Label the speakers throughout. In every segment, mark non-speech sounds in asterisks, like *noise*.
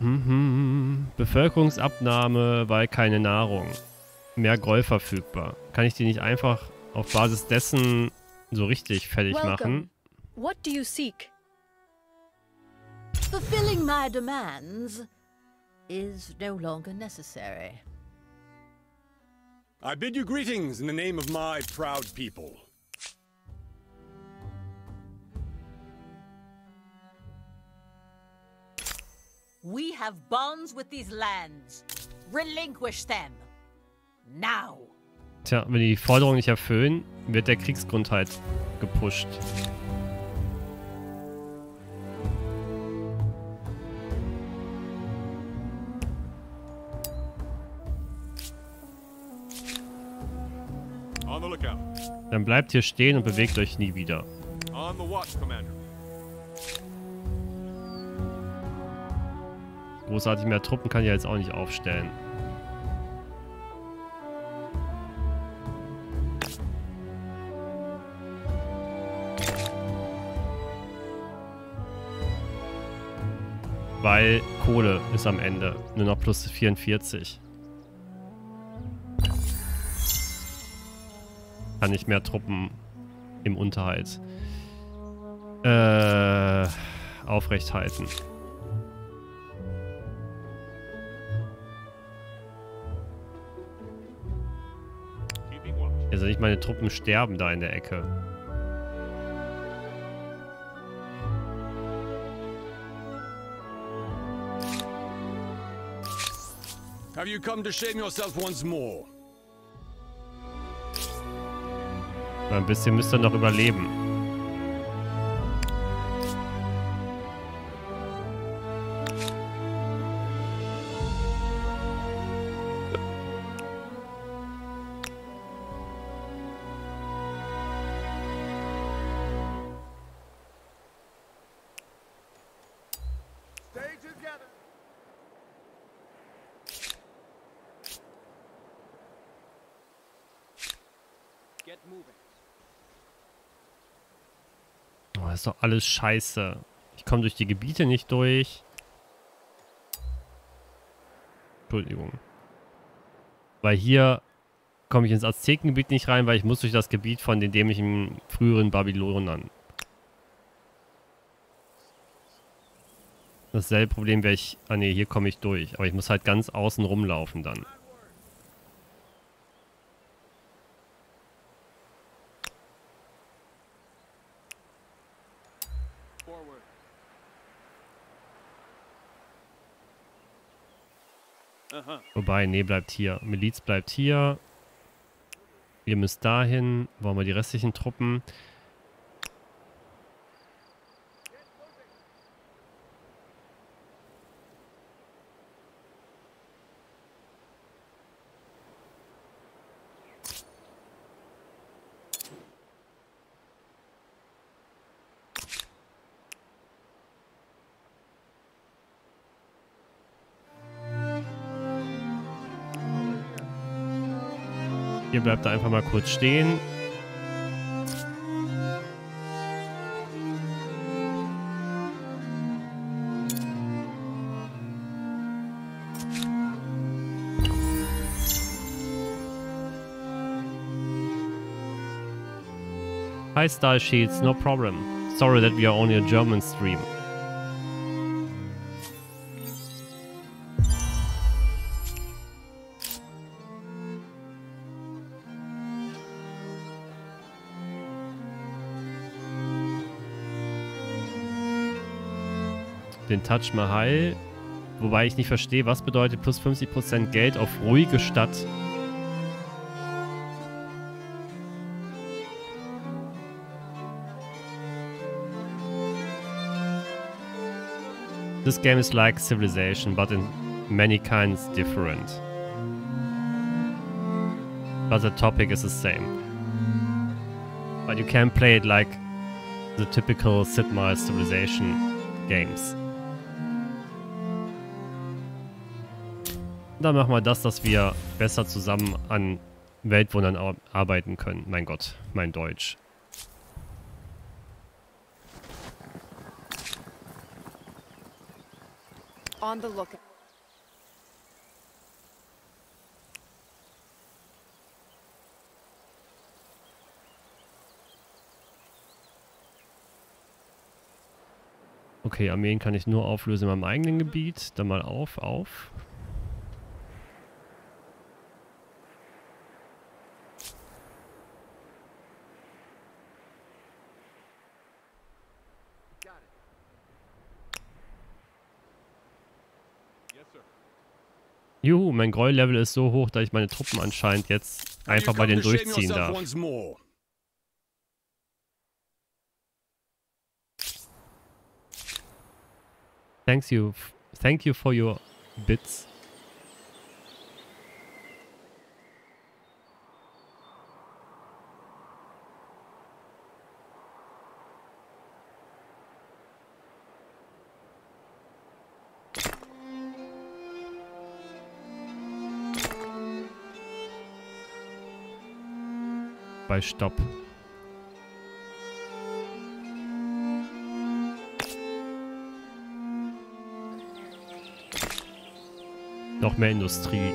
Speaker 1: Mhm. Bevölkerungsabnahme, weil keine Nahrung. Mehr Groll verfügbar. Kann ich die nicht einfach auf Basis dessen so richtig fertig machen?
Speaker 2: What do you seek?
Speaker 3: Fulfilling my demands is no longer necessary.
Speaker 4: I bid you greetings in the name of my proud people.
Speaker 3: We have bonds with these lands. Relinquish them. Now.
Speaker 1: Tja, wenn die Forderungen nicht erfüllen, wird der Kriegsgrund halt gepusht. Dann bleibt hier stehen und bewegt euch nie wieder. On the watch, Commander. Großartig mehr Truppen kann ich jetzt auch nicht aufstellen. Weil Kohle ist am Ende. Nur noch plus 44. Kann nicht mehr Truppen im Unterhalt äh, aufrecht halten. Also nicht meine Truppen sterben da in der Ecke.
Speaker 4: Have you come to shame yourself once more?
Speaker 1: Ein bisschen müsst ihr noch überleben. Doch alles scheiße. Ich komme durch die Gebiete nicht durch. Entschuldigung. Weil hier komme ich ins Aztekengebiet nicht rein, weil ich muss durch das Gebiet von den dämlichen früheren Babylonern. Dasselbe Problem wäre ich... Ah ne, hier komme ich durch. Aber ich muss halt ganz außen rumlaufen dann. Wobei, nee, bleibt hier. Miliz bleibt hier. Ihr müsst dahin. Wollen wir die restlichen Truppen? Ihr bleibt da einfach mal kurz stehen. Hi Style Sheets, no problem. Sorry that we are only a German stream. Den Taj Mahal. Wobei ich nicht verstehe, was bedeutet plus 50% Geld auf ruhige Stadt. This game is like Civilization, but in many kinds different. But the topic is the same. But you can play it like the typical Sid Meier's Civilization games. Dann machen wir das, dass wir besser zusammen an Weltwundern arbeiten können. Mein Gott, mein Deutsch.
Speaker 2: On the lookout.
Speaker 1: Okay, Armeen kann ich nur auflösen in meinem eigenen Gebiet. Dann mal auf, auf. Juhu, mein Gräuel-Level ist so hoch, dass ich meine Truppen anscheinend jetzt einfach bei denen durchziehen darf. Thanks you, thank you for your bits. Bei Stopp. Noch mehr Industrie.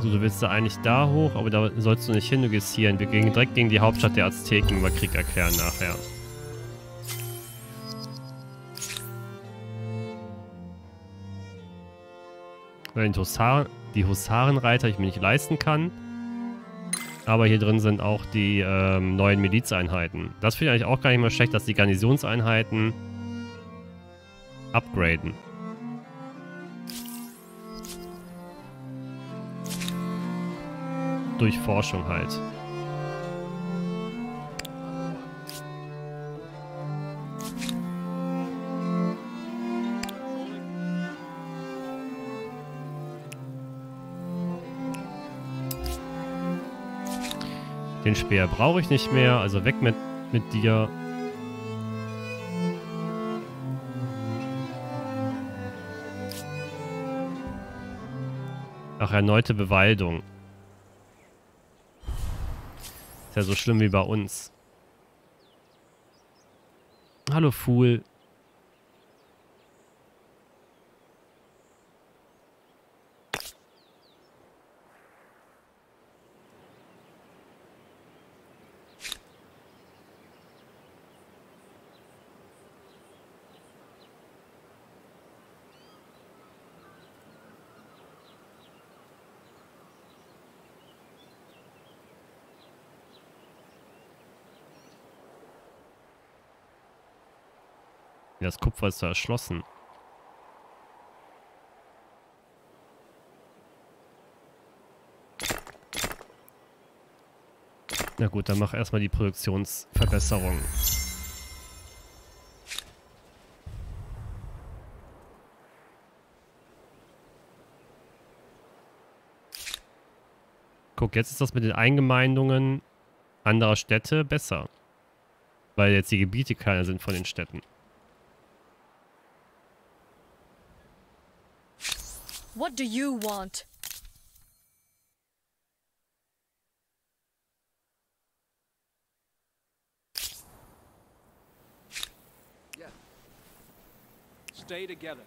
Speaker 1: So, du willst da eigentlich da hoch, aber da sollst du nicht hin, du gehst hier hin. Wir gehen direkt gegen die Hauptstadt der Azteken über Krieg erklären nachher. Weil die, Husaren, die Husarenreiter ich mir nicht leisten kann. Aber hier drin sind auch die ähm, neuen Milizeinheiten. Das finde ich eigentlich auch gar nicht mal schlecht, dass die Garnisonseinheiten upgraden. Durch Forschung halt. Den Speer brauche ich nicht mehr, also weg mit, mit dir. Ach, erneute Bewaldung. Ist ja so schlimm wie bei uns. Hallo Fool. Da erschlossen. Na gut, dann mach erstmal die Produktionsverbesserung. Guck, jetzt ist das mit den Eingemeindungen anderer Städte besser. Weil jetzt die Gebiete kleiner sind von den Städten.
Speaker 2: What do you want?
Speaker 5: Yeah. Stay together.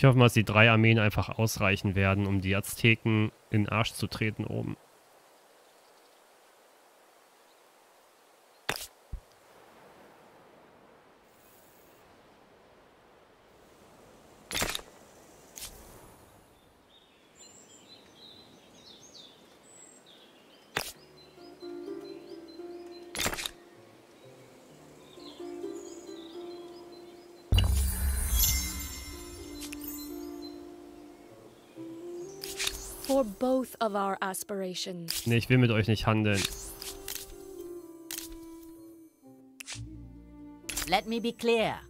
Speaker 1: Ich hoffe mal, dass die drei Armeen einfach ausreichen werden, um die Azteken in den Arsch zu treten oben. Nee, ich will mit euch nicht handeln.
Speaker 3: Let me be clear.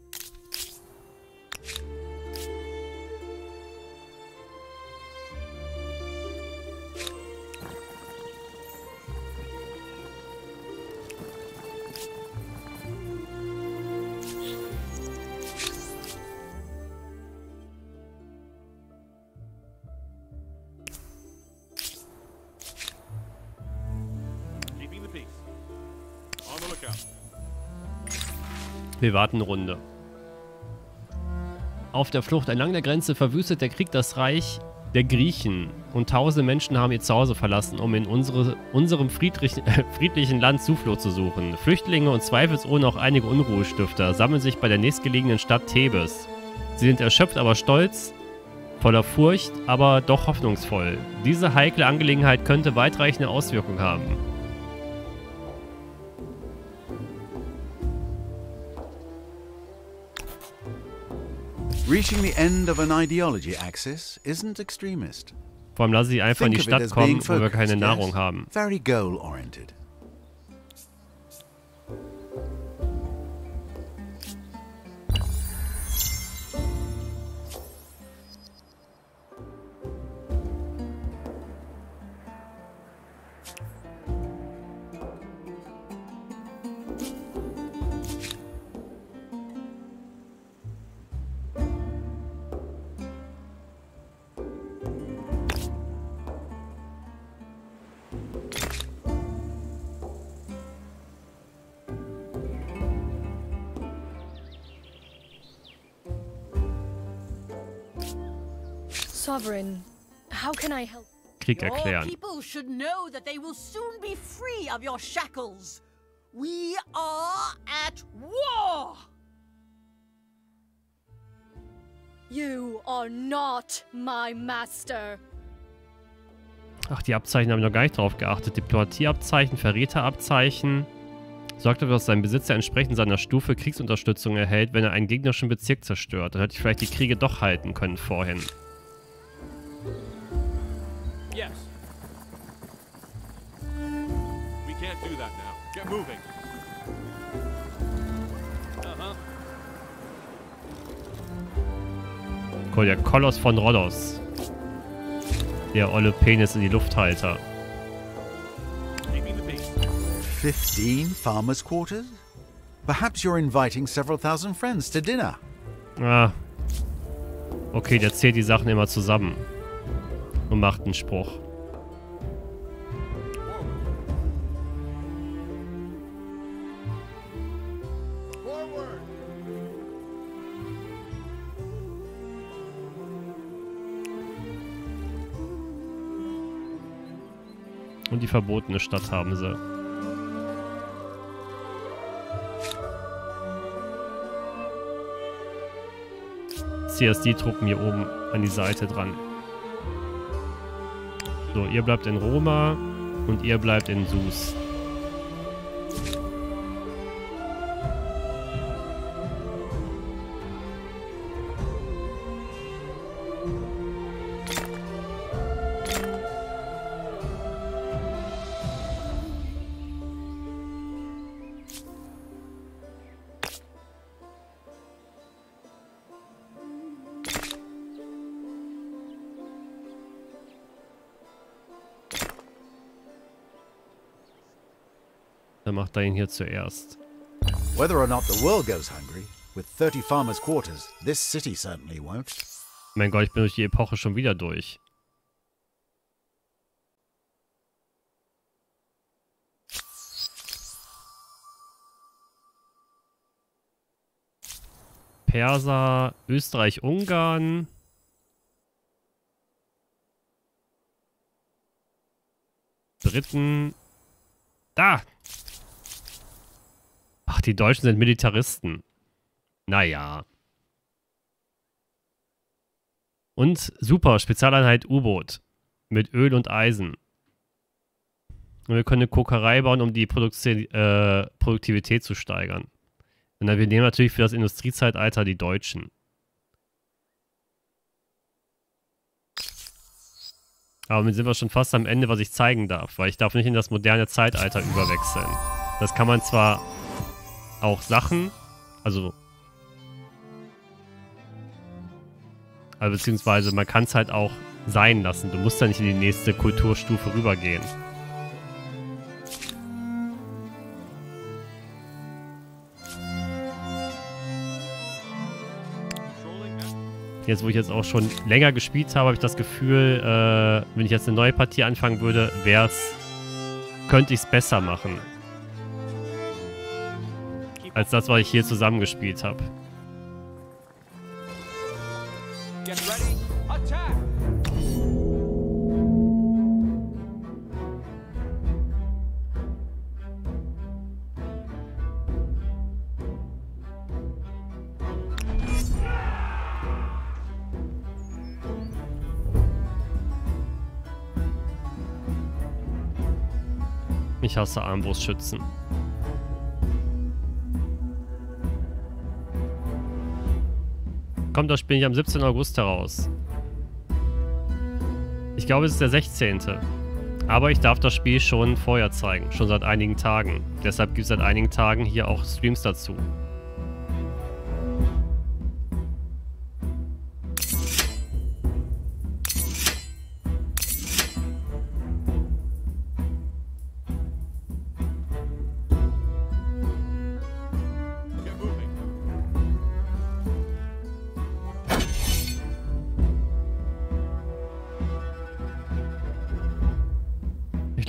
Speaker 1: Eine Runde. Auf der Flucht entlang der Grenze verwüstet der Krieg das Reich der Griechen und tausende Menschen haben ihr Zuhause verlassen, um in unsere, unserem friedrich, *laughs* äh, friedlichen Land Zuflucht zu suchen. Flüchtlinge und zweifelsohne auch einige Unruhestifter sammeln sich bei der nächstgelegenen Stadt Thebes. Sie sind erschöpft, aber stolz, voller Furcht, aber doch hoffnungsvoll. Diese heikle Angelegenheit könnte weitreichende Auswirkungen haben.
Speaker 6: Reaching the end of an ideology axis isn't extremist.
Speaker 1: Vor allem lasse sie einfach in die Stadt kommen, wo wir keine Nahrung haben.
Speaker 6: Very goal-oriented.
Speaker 2: Sovereign, how can I help?
Speaker 1: Krieg
Speaker 3: Your
Speaker 1: erklären.
Speaker 3: people should know that they will soon be free of your shackles. We are at war!
Speaker 2: You are not my master.
Speaker 1: Ach, die Abzeichen haben wir noch gar nicht drauf geachtet. Diplomatieabzeichen, Verräterabzeichen. Sorgt dafür, dass sein Besitzer entsprechend seiner Stufe Kriegsunterstützung erhält, wenn er einen gegnerischen Bezirk zerstört. Dann hätte ich vielleicht die Kriege doch halten können vorhin.
Speaker 5: Yes. We can't do that now. Get moving. Uh-huh.
Speaker 1: Cool, der Koloss von Rhodos. Der olle Penis in die Lufthalter.
Speaker 5: Keeping the peace.
Speaker 6: 15 farmers' quarters? Perhaps you're inviting several thousand friends to dinner.
Speaker 1: Ah. Okay, der zählt die Sachen immer zusammen. Und macht einen Spruch. Und die verbotene Stadt haben sie. CSD-Truppen hier oben an die Seite dran. So, ihr bleibt in Roma und ihr bleibt in Sus. Ihn hier zuerst.
Speaker 6: Whether or not the world goes hungry, with 30 farmers' quarters, this city certainly won't.
Speaker 1: Mein Gott, ich bin durch die Epoche schon wieder durch. Perser, Österreich, Ungarn. Briten. Da! Ach, die Deutschen sind Militaristen. Naja. Und super, Spezialeinheit U-Boot. Mit Öl und Eisen. Und wir können eine Kokerei bauen, um die Produktio äh, Produktivität zu steigern. Und dann, wir nehmen natürlich für das Industriezeitalter die Deutschen. Aber damit sind wir schon fast am Ende, was ich zeigen darf, weil ich darf nicht in das moderne Zeitalter überwechseln. Das kann man zwar auch Sachen, also Also beziehungsweise man kann es halt auch sein lassen. Du musst ja nicht in die nächste Kulturstufe rübergehen. Jetzt, wo ich jetzt auch schon länger gespielt habe, habe ich das Gefühl, äh, wenn ich jetzt eine neue Partie anfangen würde, wär's, könnte ich es besser machen. Als das, was ich hier zusammengespielt habe. Ich hasse Armbrustschützen. Kommt das Spiel nicht am 17. August heraus? Ich glaube, es ist der 16. Aber ich darf das Spiel schon vorher zeigen, schon seit einigen Tagen. Deshalb gibt es seit einigen Tagen hier auch Streams dazu.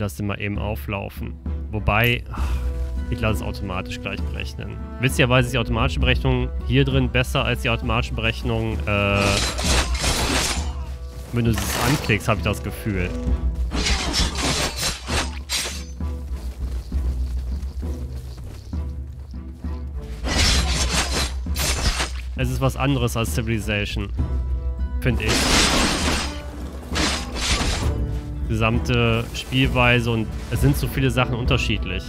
Speaker 1: Lasse den mal eben auflaufen. Wobei, ich lasse es automatisch gleich berechnen. Witzigerweise ist die automatische Berechnung hier drin besser als die automatische Berechnung, äh, wenn du es anklickst, habe ich das Gefühl. Es ist was anderes als Civilization. Finde ich gesamte Spielweise und es sind so viele Sachen unterschiedlich.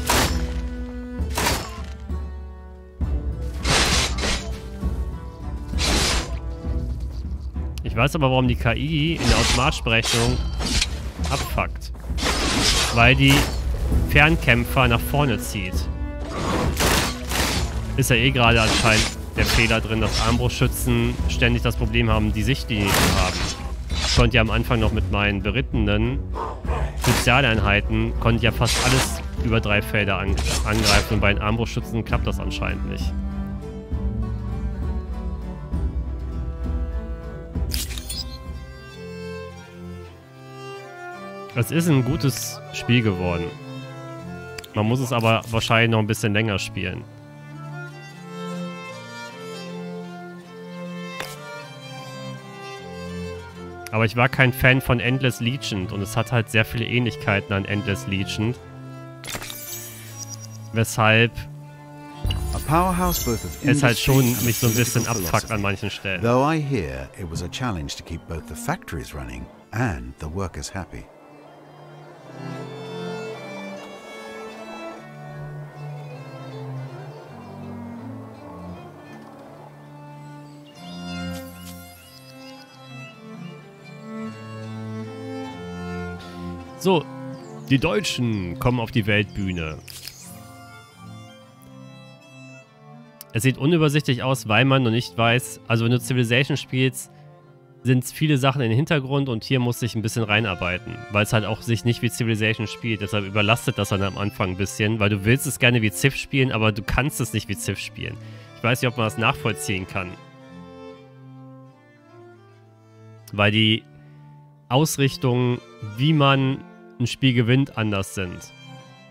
Speaker 1: Ich weiß aber, warum die KI in der Automatsprechung abfuckt. Weil die Fernkämpfer nach vorne zieht. Ist ja eh gerade anscheinend der Fehler drin, dass Armbrustschützen ständig das Problem haben, die Sichtlinie zu haben. Ich konnte ja am Anfang noch mit meinen berittenen Spezialeinheiten, konnte ja fast alles über drei Felder an angreifen und bei den Armbrustschützen klappt das anscheinend nicht. Es ist ein gutes Spiel geworden. Man muss es aber wahrscheinlich noch ein bisschen länger spielen. Aber ich war kein Fan von Endless Legend und es hat halt sehr viele Ähnlichkeiten an Endless Legend. Weshalb es halt schon mich so ein bisschen abfuckt an manchen Stellen.
Speaker 6: Though I hear it was a challenge to keep both the factories running and the workers happy.
Speaker 1: So, die Deutschen kommen auf die Weltbühne. Es sieht unübersichtlich aus, weil man noch nicht weiß, also wenn du Civilization spielst, sind viele Sachen den Hintergrund und hier muss ich ein bisschen reinarbeiten, weil es halt auch sich nicht wie Civilization spielt. Deshalb überlastet das dann am Anfang ein bisschen, weil du willst es gerne wie Civ spielen, aber du kannst es nicht wie Civ spielen. Ich weiß nicht, ob man das nachvollziehen kann. Weil die Ausrichtungen, wie man ein Spiel gewinnt, anders sind.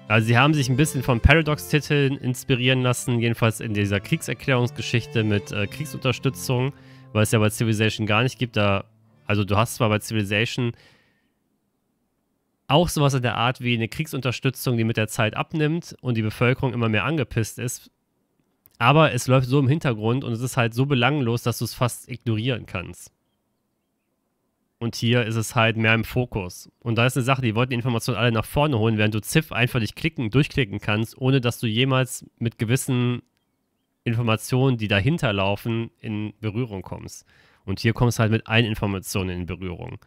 Speaker 1: Also sie haben sich ein bisschen von Paradox-Titeln inspirieren lassen, jedenfalls in dieser Kriegserklärungsgeschichte mit äh, Kriegsunterstützung, weil es ja bei Civilization gar nicht gibt. Da, also du hast zwar bei Civilization auch sowas in der Art wie eine Kriegsunterstützung, die mit der Zeit abnimmt und die Bevölkerung immer mehr angepisst ist, aber es läuft so im Hintergrund und es ist halt so belanglos, dass du es fast ignorieren kannst. Und hier ist es halt mehr im Fokus. Und da ist eine Sache, die wollten die Informationen alle nach vorne holen, während du Ziff einfach nicht klicken, durchklicken kannst, ohne dass du jemals mit gewissen Informationen, die dahinter laufen, in Berührung kommst. Und hier kommst du halt mit allen Informationen in Berührung.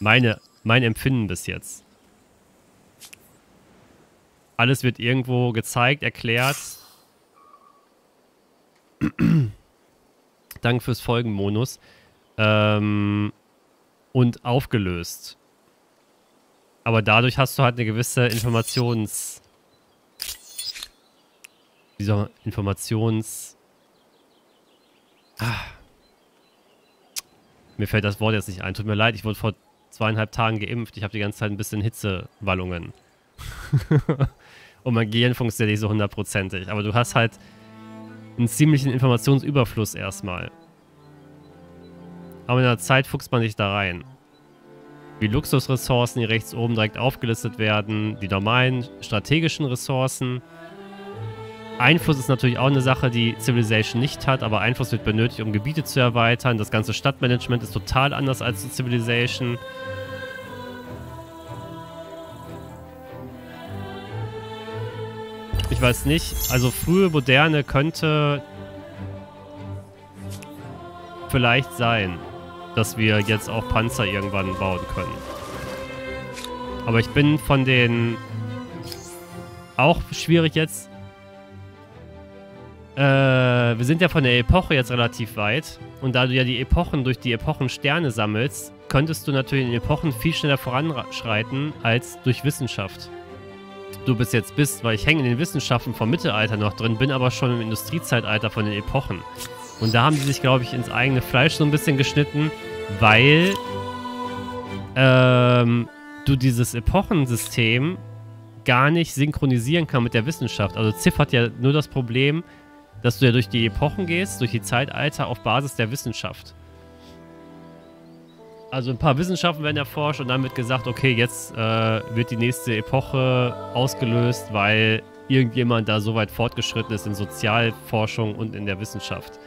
Speaker 1: Meine, mein Empfinden bis jetzt. Alles wird irgendwo gezeigt, erklärt. *clears throat* Danke fürs Folgen, Monus ähm, und aufgelöst. Aber dadurch hast du halt eine gewisse Informations... Man... Informations... Ah. Mir fällt das Wort jetzt nicht ein. Tut mir leid, ich wurde vor zweieinhalb Tagen geimpft. Ich habe die ganze Zeit ein bisschen Hitzewallungen. *laughs* Und mein Gehirn funktioniert nicht so hundertprozentig. Aber du hast halt einen ziemlichen Informationsüberfluss erstmal. Aber in der Zeit fuchst man sich da rein. Wie Luxusressourcen, die rechts oben direkt aufgelistet werden, die normalen strategischen Ressourcen. Einfluss ist natürlich auch eine Sache, die Civilization nicht hat, aber Einfluss wird benötigt, um Gebiete zu erweitern. Das ganze Stadtmanagement ist total anders als Civilization. Ich weiß nicht. Also frühe Moderne könnte vielleicht sein, dass wir jetzt auch Panzer irgendwann bauen können. Aber ich bin von den... Auch schwierig jetzt. Äh, wir sind ja von der Epoche jetzt relativ weit. Und da du ja die Epochen durch die Epochensterne sammelst, könntest du natürlich in den Epochen viel schneller voranschreiten als durch Wissenschaft du bis jetzt bist, weil ich hänge in den Wissenschaften vom Mittelalter noch drin, bin aber schon im Industriezeitalter von den Epochen. Und da haben die sich, glaube ich, ins eigene Fleisch so ein bisschen geschnitten, weil ähm, du dieses Epochensystem gar nicht synchronisieren kann mit der Wissenschaft. Also Ziff hat ja nur das Problem, dass du ja durch die Epochen gehst, durch die Zeitalter auf Basis der Wissenschaft. Also ein paar Wissenschaften werden erforscht und dann wird gesagt, okay, jetzt äh, wird die nächste Epoche ausgelöst, weil irgendjemand da so weit fortgeschritten ist in Sozialforschung und in der Wissenschaft.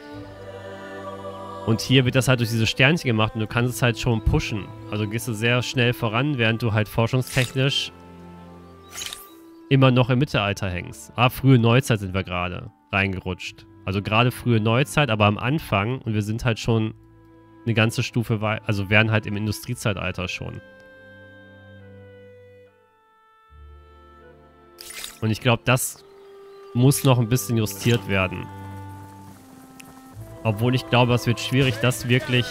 Speaker 1: Und hier wird das halt durch diese Sternchen gemacht und du kannst es halt schon pushen. Also gehst du sehr schnell voran, während du halt forschungstechnisch immer noch im Mittelalter hängst. Ah, frühe Neuzeit sind wir gerade reingerutscht. Also gerade frühe Neuzeit, aber am Anfang und wir sind halt schon eine ganze Stufe weit, also wären halt im Industriezeitalter schon. Und ich glaube, das muss noch ein bisschen justiert werden. Obwohl ich glaube, es wird schwierig, das wirklich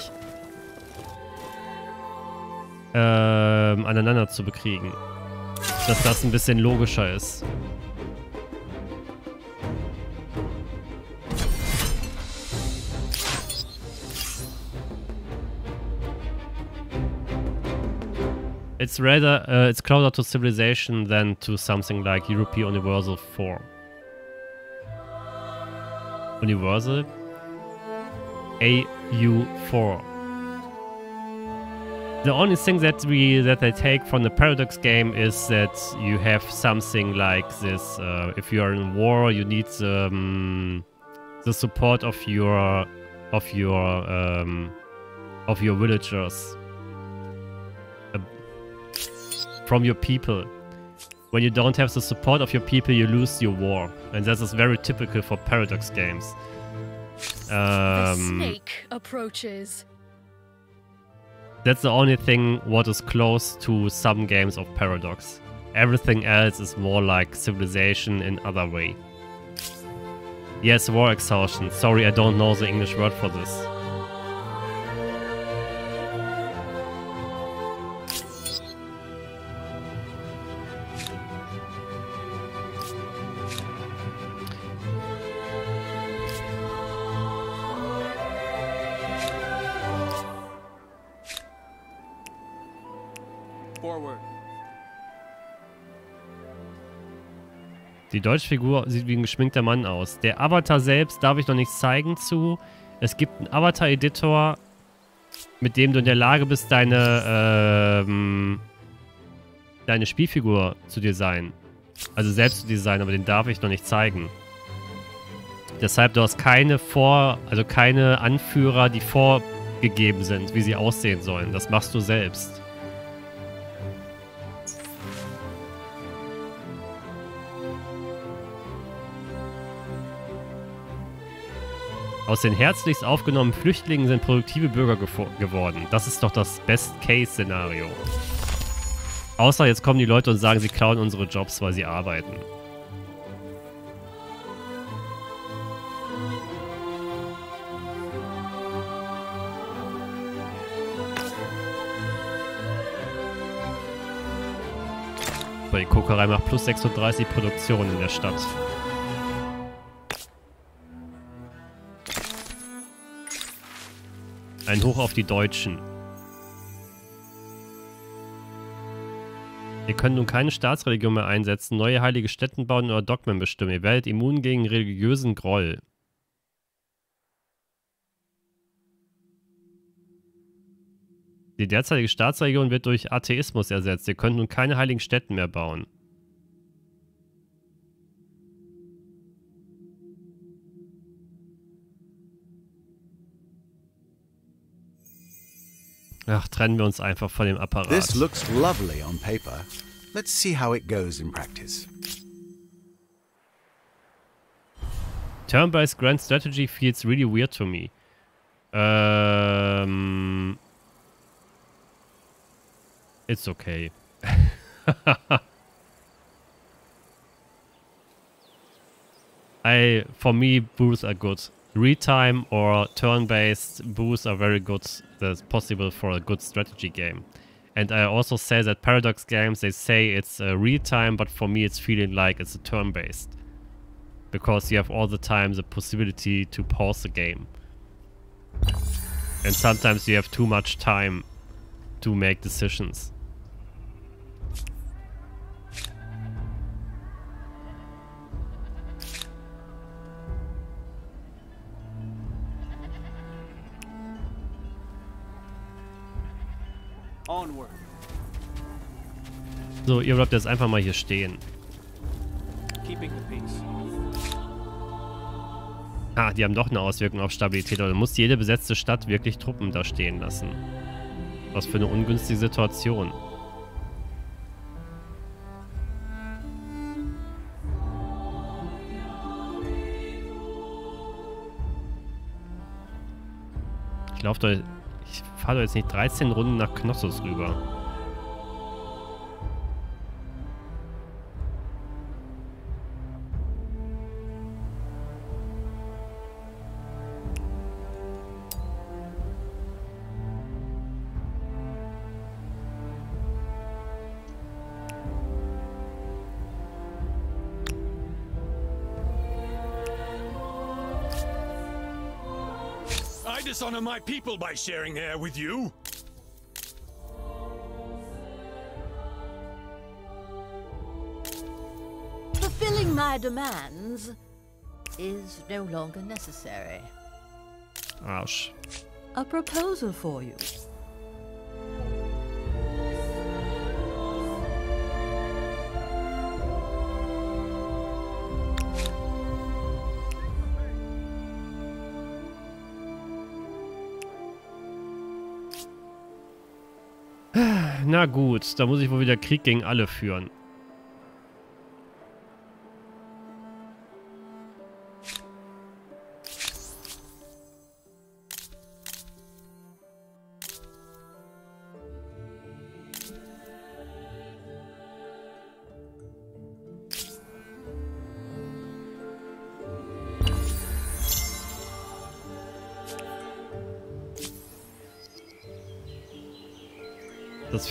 Speaker 1: ähm, aneinander zu bekriegen. Dass das ein bisschen logischer ist. It's rather, uh, it's closer to civilization than to something like European Universal 4. Universal? AU4. The only thing that we that they take from the Paradox game is that you have something like this. Uh, if you are in war, you need um, the support of your of your um, of your villagers from your people. When you don't have the support of your people, you lose your war. And that is very typical for Paradox games.
Speaker 2: The
Speaker 1: Um,
Speaker 2: snake approaches.
Speaker 1: that's the only thing what is close to some games of Paradox. Everything else is more like Civilization in other way. Yes, war exhaustion. Sorry, I don't know the English word for this. Die Deutschfigur sieht wie ein geschminkter Mann aus. Der Avatar selbst darf ich noch nichts zeigen zu. Es gibt einen Avatar-Editor, mit dem du in der Lage bist, deine, ähm, deine Spielfigur zu designen. Also selbst zu designen, aber den darf ich noch nicht zeigen. Deshalb, du hast keine Vor-, also keine Anführer, die vorgegeben sind, wie sie aussehen sollen. Das machst du selbst. Aus den herzlichst aufgenommenen Flüchtlingen sind produktive Bürger geworden. Das ist doch das Best-Case-Szenario. Außer jetzt kommen die Leute und sagen, sie klauen unsere Jobs, weil sie arbeiten. Bei Kokerei macht plus 36 Produktionen in der Stadt. Ein Hoch auf die Deutschen. Ihr könnt nun keine Staatsreligion mehr einsetzen, neue heilige Stätten bauen oder Dogmen bestimmen. Ihr werdet immun gegen religiösen Groll. Die derzeitige Staatsreligion wird durch Atheismus ersetzt. Ihr könnt nun keine heiligen Stätten mehr bauen. Ach, trennen wir uns einfach von dem Apparat.
Speaker 6: This looks lovely on paper. Let's see how it goes in practice.
Speaker 1: Turn-based grand strategy feels really weird to me. Ähm... It's okay. *laughs* I, for me, booths are good. Read time or turn-based boosts are very good. That's possible for a good strategy game. And I also say that Paradox games, they say it's a read time, but for me it's feeling like it's a turn-based. Because you have all the time the possibility to pause the game. And sometimes you have too much time to make decisions. So, ihr bleibt jetzt einfach mal hier stehen. Ah, die haben doch eine Auswirkung auf Stabilität. Oder muss jede besetzte Stadt wirklich Truppen da stehen lassen? Was für eine ungünstige Situation. Ich laufe doch... Ich fahre doch jetzt nicht 13 Runden nach Knossos rüber.
Speaker 4: I dishonor my people by sharing air with you.
Speaker 3: Fulfilling my demands is no longer necessary.
Speaker 1: Arsch.
Speaker 3: A proposal for you.
Speaker 1: Na gut, da muss ich wohl wieder Krieg gegen alle führen.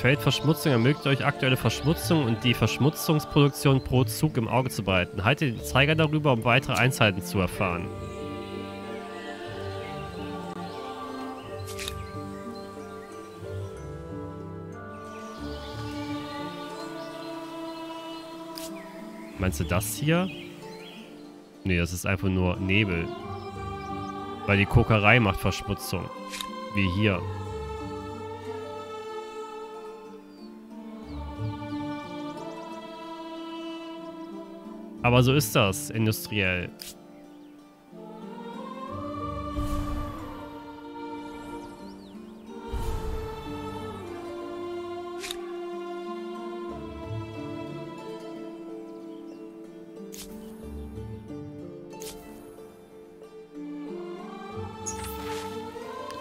Speaker 1: Das Feld Verschmutzung ermöglicht euch aktuelle Verschmutzung und die Verschmutzungsproduktion pro Zug im Auge zu behalten. Haltet den Zeiger darüber, um weitere Einheiten zu erfahren. Meinst du das hier? Nee, das ist einfach nur Nebel. Weil die Kokerei macht Verschmutzung. Wie hier. Aber so ist das, industriell.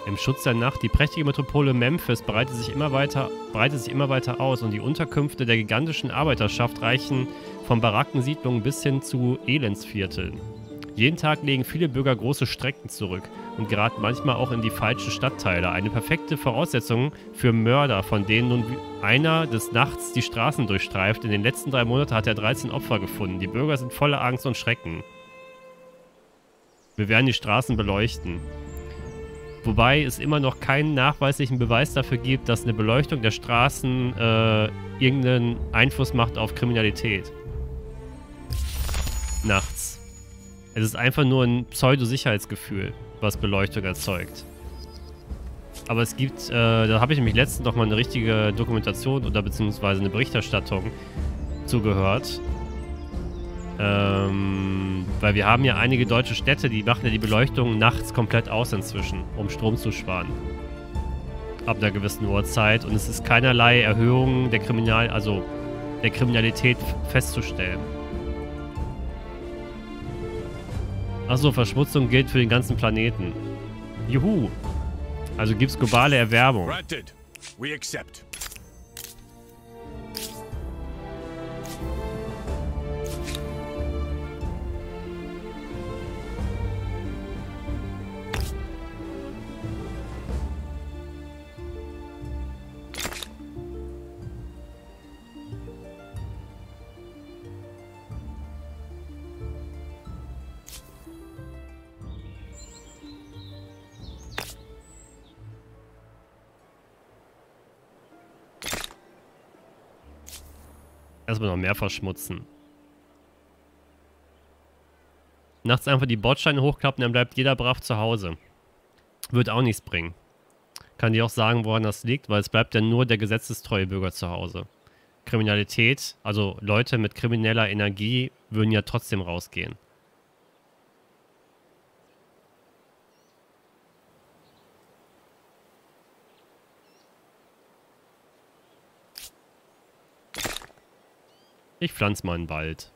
Speaker 1: Im Schutz der Nacht, die prächtige Metropole Memphis breitet sich immer weiter, breitet sich immer weiter aus und die Unterkünfte der gigantischen Arbeiterschaft reichen von Barackensiedlungen bis hin zu Elendsvierteln. Jeden Tag legen viele Bürger große Strecken zurück und geraten manchmal auch in die falschen Stadtteile. Eine perfekte Voraussetzung für Mörder, von denen nun einer des Nachts die Straßen durchstreift. In den letzten drei Monaten hat er 13 Opfer gefunden. Die Bürger sind voller Angst und Schrecken. Wir werden die Straßen beleuchten. Wobei es immer noch keinen nachweislichen Beweis dafür gibt, dass eine Beleuchtung der Straßen äh, irgendeinen Einfluss macht auf Kriminalität. Nachts. Es ist einfach nur ein Pseudo-Sicherheitsgefühl, was Beleuchtung erzeugt. Aber es gibt, äh, da habe ich nämlich letztens noch mal eine richtige Dokumentation oder beziehungsweise eine Berichterstattung zugehört. Ähm, weil wir haben ja einige deutsche Städte, die machen ja die Beleuchtung nachts komplett aus inzwischen, um Strom zu sparen. Ab einer gewissen Uhrzeit. Und es ist keinerlei Erhöhung der Kriminal, also der Kriminalität festzustellen. Achso, Verschmutzung gilt für den ganzen Planeten. Juhu. Also gibt's globale Erwärmung.
Speaker 4: Granted. We accept.
Speaker 1: Erstmal noch mehr verschmutzen. Nachts einfach die Bordsteine hochklappen, dann bleibt jeder brav zu Hause. Wird auch nichts bringen. Kann dir auch sagen, woran das liegt, weil es bleibt ja nur der gesetzestreue Bürger zu Hause. Kriminalität, also Leute mit krimineller Energie, würden ja trotzdem rausgehen. Ich pflanze mal einen Wald.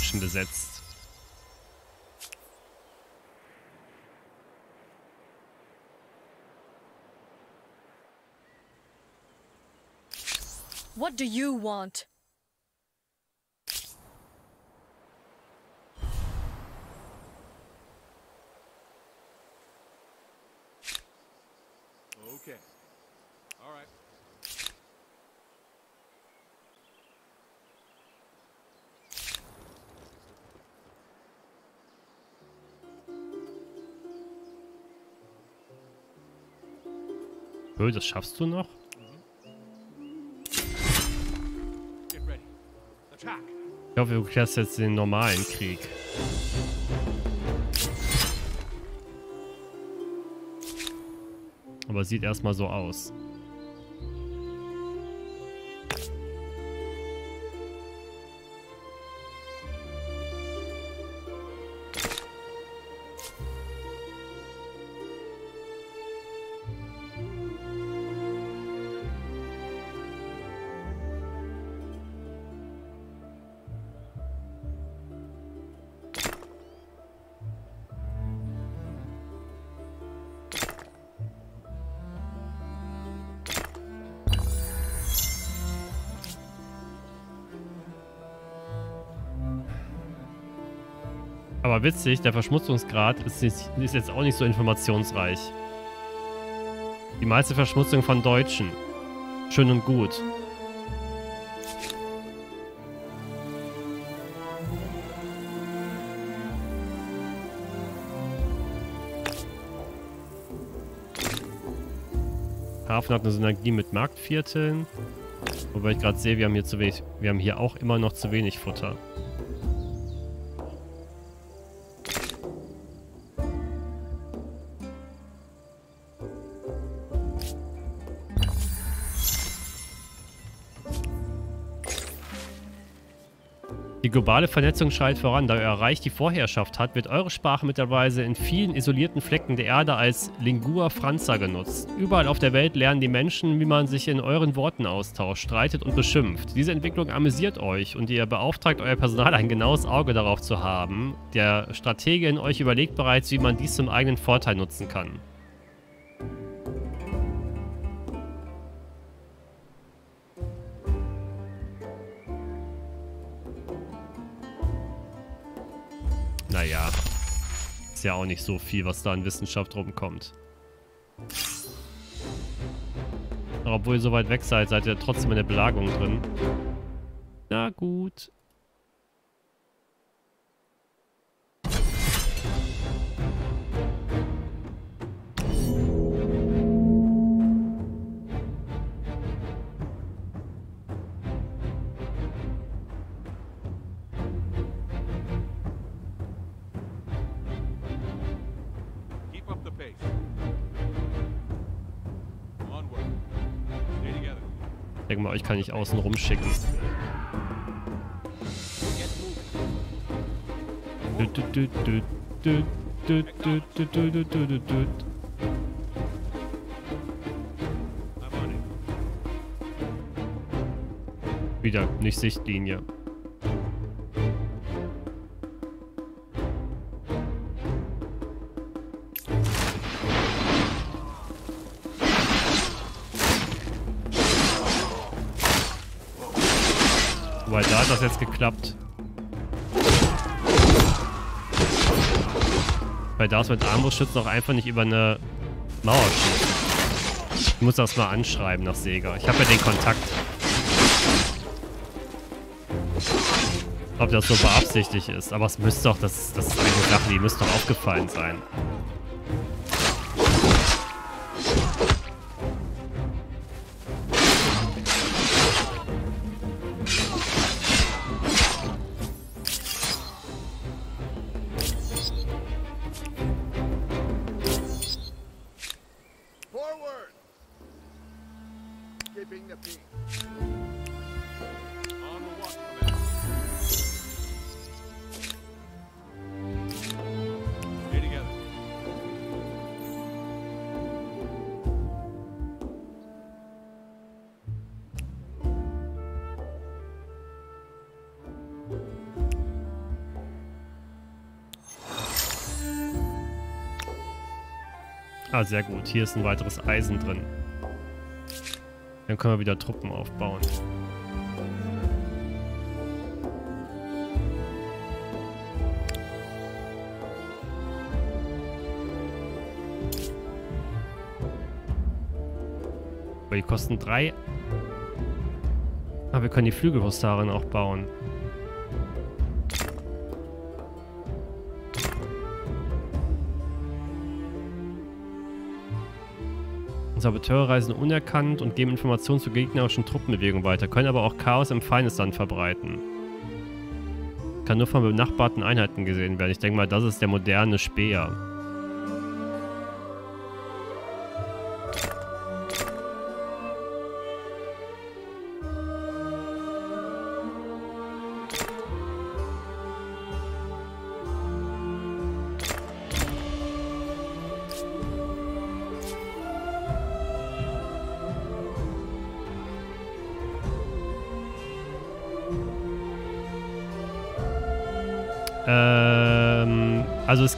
Speaker 1: Deutschen besetzt.
Speaker 2: What do you want?
Speaker 1: Hö, das schaffst du noch? Ich hoffe, du klärst jetzt den normalen Krieg. Aber sieht erstmal so aus. Witzig, der Verschmutzungsgrad ist, nicht, ist jetzt auch nicht so informationsreich. Die meiste Verschmutzung von Deutschen. Schön und gut. Hafen hat eine Synergie mit Marktvierteln. Wobei ich gerade sehe, wir haben hier zu wenig. Wir haben hier auch immer noch zu wenig Futter. Die globale Vernetzung schreitet voran. Da euer Reich die Vorherrschaft hat, wird eure Sprache mittlerweile in vielen isolierten Flecken der Erde als Lingua Franca genutzt. Überall auf der Welt lernen die Menschen, wie man sich in euren Worten austauscht, streitet und beschimpft. Diese Entwicklung amüsiert euch und ihr beauftragt euer Personal, ein genaues Auge darauf zu haben. Der Stratege in euch überlegt bereits, wie man dies zum eigenen Vorteil nutzen kann. Naja, ist ja auch nicht so viel, was da an Wissenschaft rumkommt. Obwohl ihr so weit weg seid, seid ihr trotzdem in der Belagerung drin. Na gut. Denke mal, euch kann ich außen rumschicken. Dü, dü, dü, das jetzt geklappt. Weil da ist mit Armbrustschützen auch einfach nicht über eine Mauer schießen. Ich muss das mal anschreiben nach Sega. Ich habe ja den Kontakt. Ob das so beabsichtigt ist. Aber es müsste doch, das, das ist eine Sache, die müsste doch aufgefallen sein. Ah, sehr gut. Hier ist ein weiteres Eisen drin. Dann können wir wieder Truppen aufbauen. Aber die kosten drei. Aber wir können die Flügelhusaren auch bauen. Saboteure reisen unerkannt und geben Informationen zur gegnerischen Truppenbewegung weiter, können aber auch Chaos im Feindesland verbreiten. Kann nur von benachbarten Einheiten gesehen werden. Ich denke mal, das ist der moderne Speer.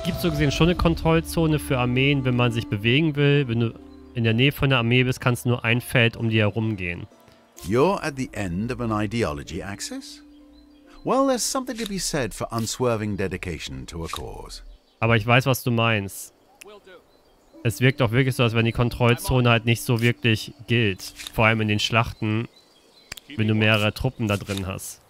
Speaker 1: Gibt so gesehen schon eine Kontrollzone für Armeen, wenn man sich bewegen will. Wenn du in der Nähe von der Armee bist, kannst du nur ein Feld um die herum gehen.
Speaker 6: You're at the end of an ideology axis? Well, there's something to be said for unswerving dedication to a cause.
Speaker 1: Aber ich weiß, was du meinst. Es wirkt auch wirklich so, als wenn die Kontrollzone halt nicht so wirklich gilt. Vor allem in den Schlachten, wenn du mehrere Truppen da drin hast.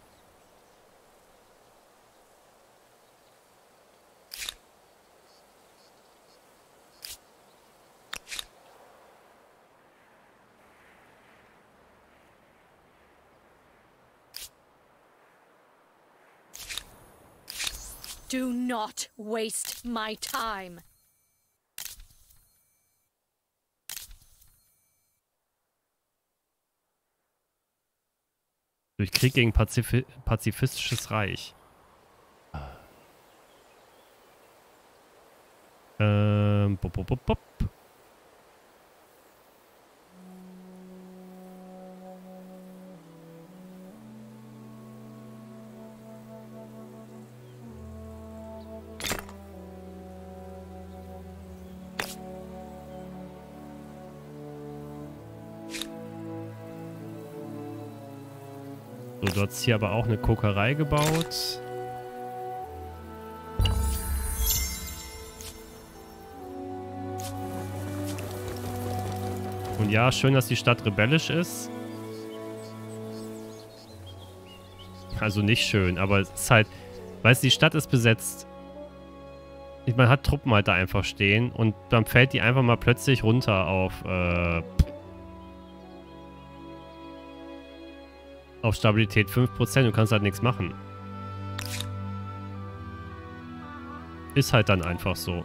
Speaker 2: Do not waste my time.
Speaker 1: Durch Krieg gegen Pazifi pazifistisches Reich. Ähm, bop, bop, bop, bop. Hast hier aber auch eine Kokerei gebaut. Und ja, schön, dass die Stadt rebellisch ist. Also nicht schön, aber es ist halt... Weißt du, die Stadt ist besetzt. Man hat Truppen halt da einfach stehen und dann fällt die einfach mal plötzlich runter auf... Äh, auf Stabilität 5%. Du kannst halt nichts machen. Ist halt dann einfach so.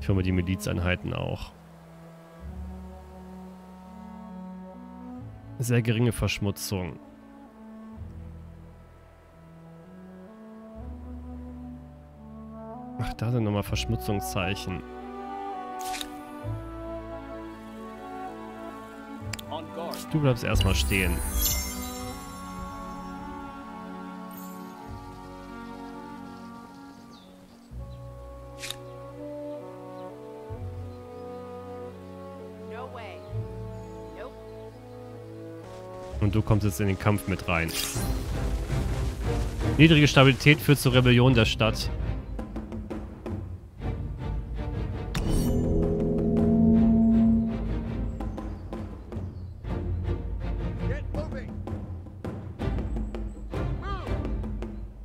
Speaker 1: Ich hole mir die Milizeinheiten auch. Sehr geringe Verschmutzung. Ach, da sind nochmal Verschmutzungszeichen. Du bleibst erstmal stehen. Und du kommst jetzt in den Kampf mit rein. Niedrige Stabilität führt zur Rebellion der Stadt.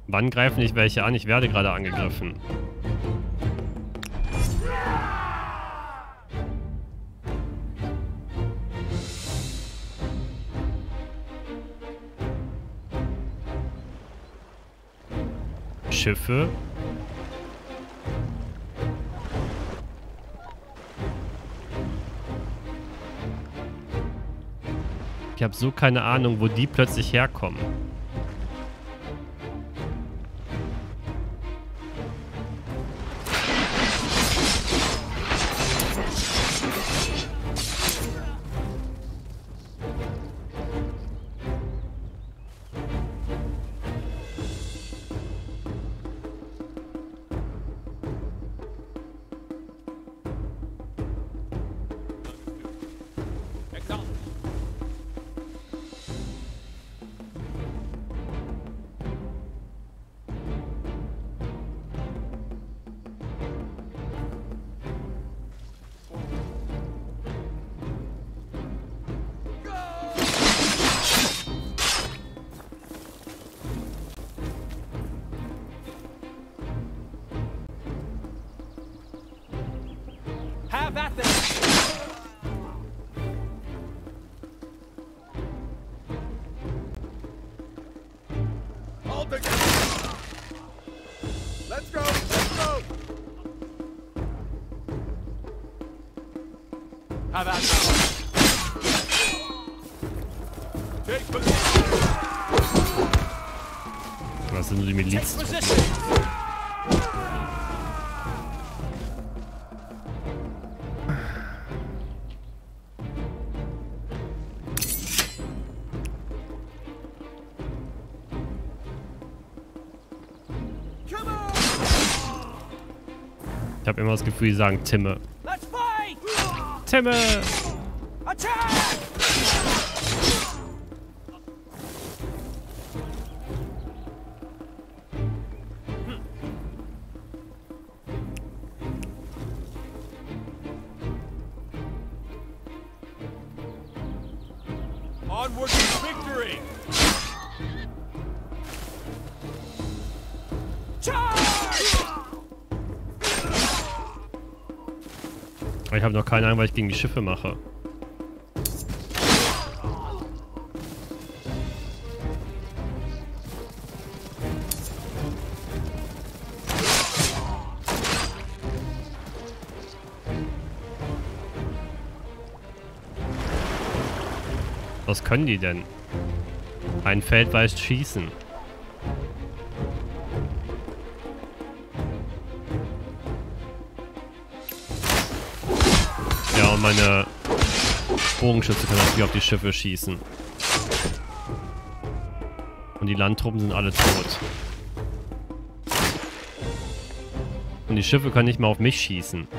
Speaker 1: Wann greifen dich welche an? Ich werde gerade angegriffen. Schiffe. Ich habe so keine Ahnung, wo die plötzlich herkommen. Ich habe immer das Gefühl, die sagen Timme. Timme!
Speaker 5: Attack!
Speaker 1: habe noch keine Ahnung, was ich gegen die Schiffe mache. Was können die denn? Ein Feld weiß schießen. Meine Bogenschütze können natürlich auf die Schiffe schießen. Und die Landtruppen sind alle tot. Und die Schiffe können nicht mal auf mich schießen.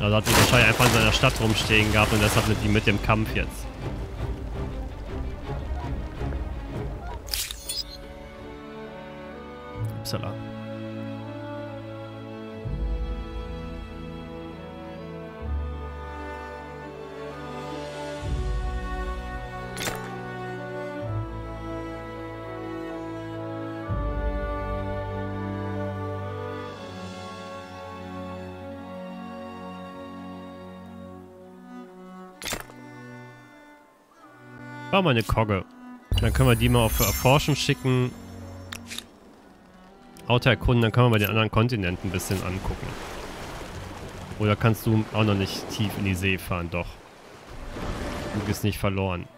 Speaker 1: Also hat die wahrscheinlich einfach in seiner Stadt rumstehen gehabt und deshalb sind die mit dem Kampf jetzt. Upsala. War mal eine Kogge. Dann können wir die mal auf Erforschen schicken. Auto erkunden, dann können wir mal den anderen Kontinenten ein bisschen angucken. Oder kannst du auch noch nicht tief in die See fahren? Doch. Du bist nicht verloren.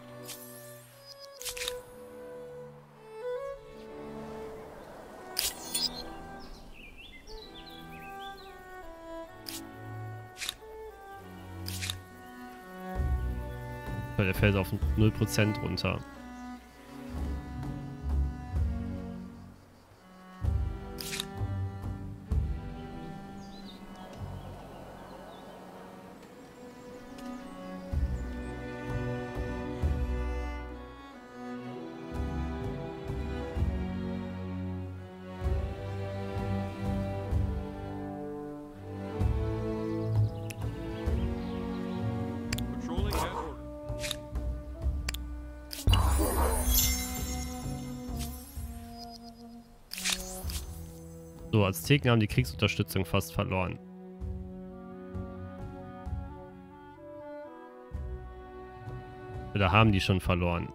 Speaker 1: Der fällt auf 0% runter. So, Azteken haben die Kriegsunterstützung fast verloren. Oder haben die schon verloren?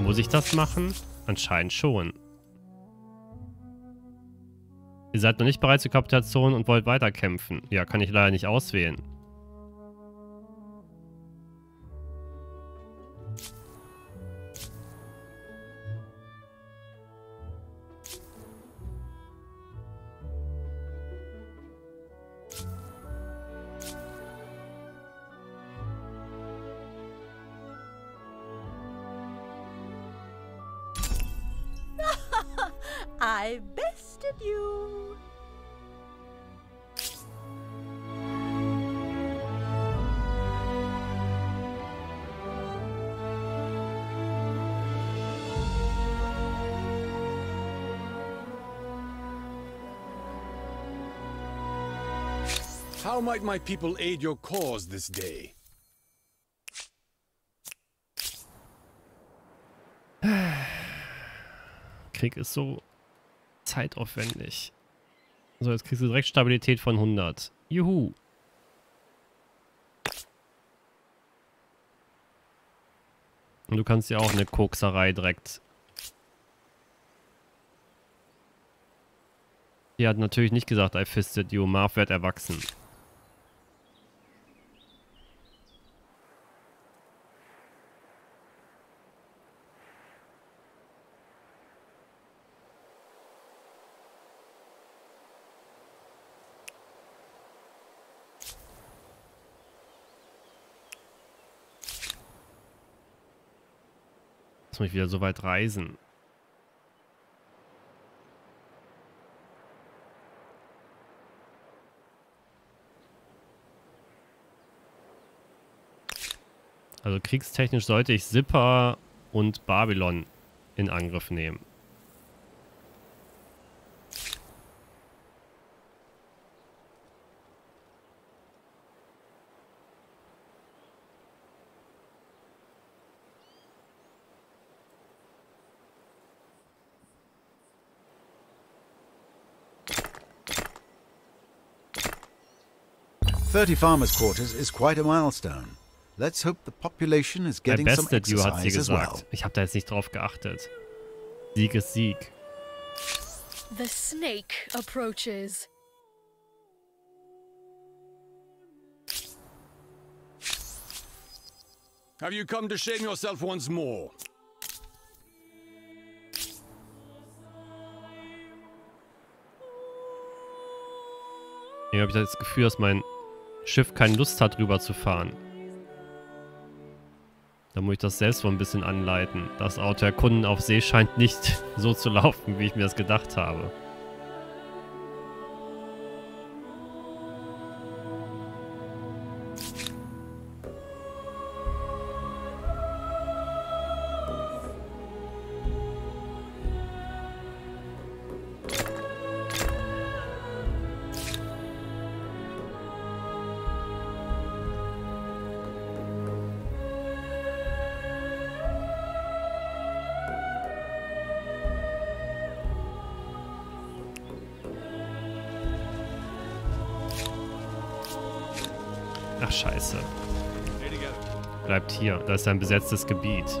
Speaker 1: Muss ich das machen? Anscheinend schon. Ihr seid noch nicht bereit zur Kapitulation und wollt weiterkämpfen. Ja, kann ich leider nicht auswählen.
Speaker 4: Might my people aid your cause this day? *sighs*
Speaker 1: Krieg ist so zeitaufwendig. So, jetzt kriegst du direkt Stabilität von 100. Juhu. Und du kannst ja auch eine Kokserei direkt... Die hat natürlich nicht gesagt, I fisted you. Marv wird erwachsen. Mich wieder so weit reisen. Also kriegstechnisch sollte ich Sipper und Babylon in Angriff nehmen.
Speaker 6: 30 farmers' quarters is quite a milestone. Let's hope the population is
Speaker 1: Der
Speaker 6: getting some
Speaker 1: beste Duo hat sie
Speaker 6: exercise as well.
Speaker 1: gesagt. Ich habe da jetzt nicht drauf geachtet. Sieg ist Sieg.
Speaker 2: The snake approaches.
Speaker 4: Have you come to shame yourself once more?
Speaker 1: Hier habe ich das Gefühl, dass mein Schiff keine Lust hat, rüber zu fahren. Da muss ich das selbst mal ein bisschen anleiten. Das Auto erkunden auf See scheint nicht *laughs* so zu laufen, wie ich mir das gedacht habe. Hier. Das ist ein besetztes Gebiet.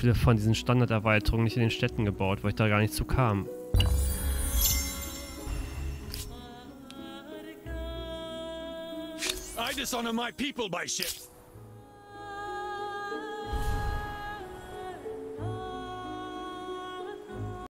Speaker 1: Viele von diesen Standarderweiterungen nicht in den Städten gebaut, weil ich da gar nicht zu kam.
Speaker 4: I dishonor my people by ship.